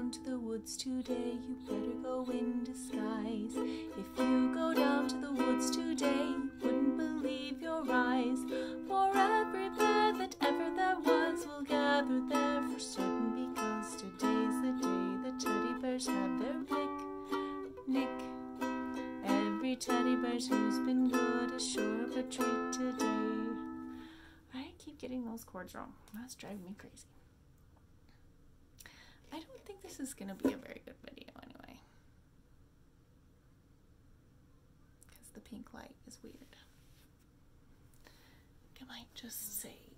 down to the woods today, you better go in disguise. If you go down to the woods today, you wouldn't believe your eyes. For every bear that ever there was will gather there for certain, because today's the day the teddy bears have their picnic. Every teddy bear who's been good is sure of a treat today. I keep getting those chords wrong. That's driving me crazy. This is going to be a very good video anyway. Because the pink light is weird. I might just say.